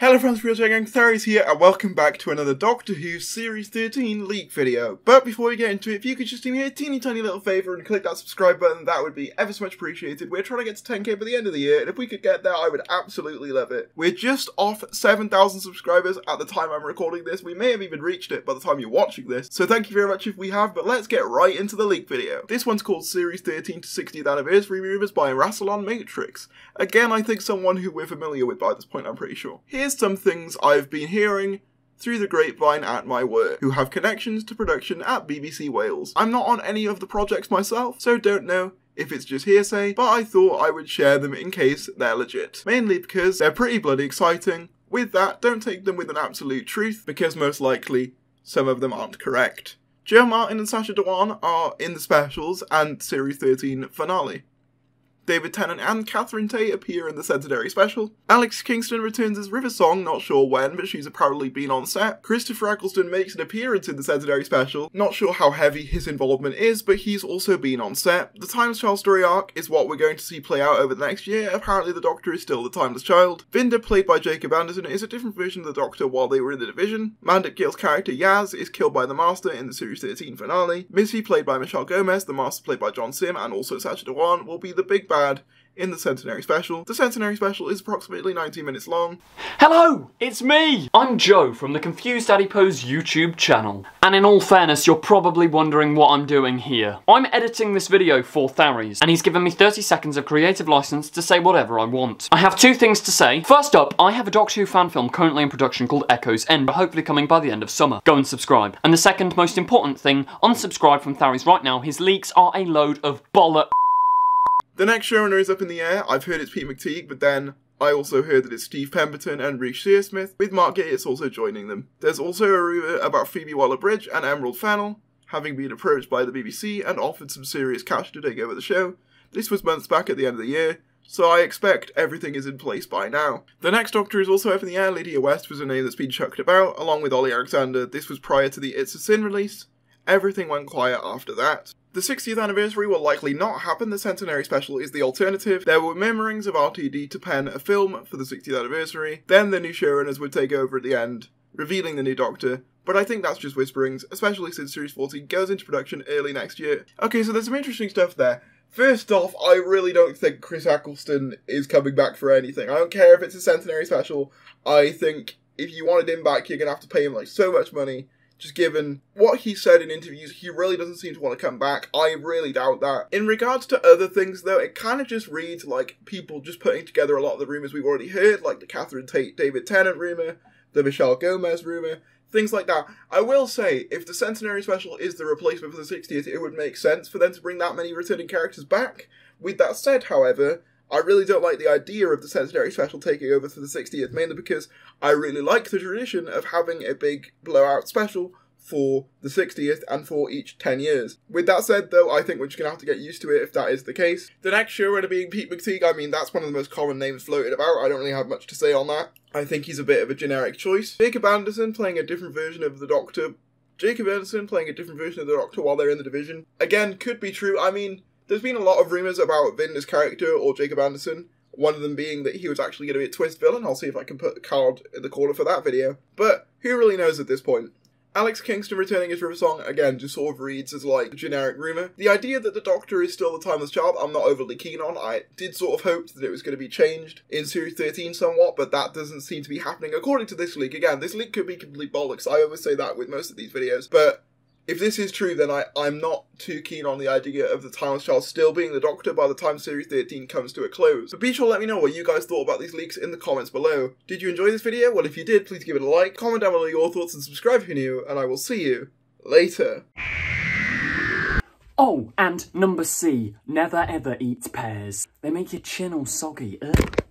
Hello friends, Real Gang, Tharries here, and welcome back to another Doctor Who Series 13 leak video. But before we get into it, if you could just do me a teeny tiny little favour and click that subscribe button, that would be ever so much appreciated. We're trying to get to 10k by the end of the year, and if we could get there, I would absolutely love it. We're just off 7,000 subscribers at the time I'm recording this. We may have even reached it by the time you're watching this, so thank you very much if we have, but let's get right into the leak video. This one's called Series 13 to 60th Anniversary Rumours by Rassilon Matrix. Again, I think someone who we're familiar with by this point, I'm pretty sure. Here's some things I've been hearing through the grapevine at my work, who have connections to production at BBC Wales. I'm not on any of the projects myself, so don't know if it's just hearsay, but I thought I would share them in case they're legit. Mainly because they're pretty bloody exciting. With that, don't take them with an absolute truth, because most likely some of them aren't correct. Jo Martin and Sacha Dhawan are in the specials and Series 13 finale. David Tennant and Catherine Tate appear in the Centenary special. Alex Kingston returns as River Song, not sure when, but she's apparently been on set. Christopher Eccleston makes an appearance in the Centenary special, not sure how heavy his involvement is, but he's also been on set. The Timeless Child story arc is what we're going to see play out over the next year. Apparently the Doctor is still the Timeless Child. Vinder, played by Jacob Anderson, is a different version of the Doctor while they were in the division. Mandip Gill's character Yaz is killed by the Master in the Series 13 finale. Missy, played by Michelle Gomez, the Master played by John Simm, and also Sacha Dhawan, will be the big bad in the Centenary Special. The Centenary Special is approximately 19 minutes long. Hello, it's me! I'm Joe from the Confused Adipose YouTube channel. And in all fairness, you're probably wondering what I'm doing here. I'm editing this video for Tharries, and he's given me 30 seconds of creative license to say whatever I want. I have two things to say. First up, I have a Doctor Who fan film currently in production called Echoes End, but hopefully coming by the end of summer. Go and subscribe. And the second most important thing, unsubscribe from Tharries right now. His leaks are a load of bollocks. The next showrunner is up in the air. I've heard it's Pete McTighe, but then I also heard that it's Steve Pemberton and Reece Shearsmith, with Mark Gatiss also joining them. There's also a rumour about Phoebe Waller-Bridge and Emerald Fennell having been approached by the BBC and offered some serious cash to take over the show. This was months back at the end of the year, so I expect everything is in place by now. The next Doctor is also up in the air. Lydia West was a name that's been chucked about, along with Ollie Alexander. This was prior to the It's a Sin release. Everything went quiet after that. The 60th anniversary will likely not happen, the Centenary Special is the alternative. There were murmurings of RTD to pen a film for the 60th anniversary, then the new showrunners would take over at the end, revealing the new Doctor, but I think that's just whisperings, especially since Series 14 goes into production early next year. Okay, so there's some interesting stuff there. First off, I really don't think Chris Eccleston is coming back for anything. I don't care if it's a Centenary Special, I think if you wanted him back, you're gonna have to pay him like so much money just given what he said in interviews, he really doesn't seem to want to come back. I really doubt that. In regards to other things, though, it kind of just reads like people just putting together a lot of the rumours we've already heard, like the Catherine Tate David Tennant rumour, the Michelle Gomez rumour, things like that. I will say, if the Centenary Special is the replacement for the 60th, it would make sense for them to bring that many returning characters back. With that said, however, I really don't like the idea of the Centenary Special taking over for the 60th, mainly because I really like the tradition of having a big blowout special for the 60th and for each 10 years. With that said, though, I think we're just going to have to get used to it if that is the case. The next showrunner being Pete McTighe, I mean, that's one of the most common names floated about. I don't really have much to say on that. I think he's a bit of a generic choice. Jacob Anderson playing a different version of the Doctor. Jacob Anderson playing a different version of the Doctor while they're in the division. Again, could be true. I mean, there's been a lot of rumours about Vinder's character or Jacob Anderson. One of them being that he was actually going to be a twist villain. I'll see if I can put a card in the corner for that video. But who really knows at this point? Alex Kingston returning as River Song, again, just sort of reads as like a generic rumour. The idea that the Doctor is still the Timeless Child, I'm not overly keen on. I did sort of hope that it was going to be changed in Series 13 somewhat, but that doesn't seem to be happening according to this leak. Again, this leak could be complete bollocks. I always say that with most of these videos, but if this is true, then I, I'm not too keen on the idea of the Timeless Child still being the Doctor by the time Series 13 comes to a close. But be sure to let me know what you guys thought about these leaks in the comments below. Did you enjoy this video? Well, if you did, please give it a like, comment down below your thoughts, and subscribe if you're new, and I will see you later. Oh, and number C, never ever eat pears. They make your chin all soggy. Ugh.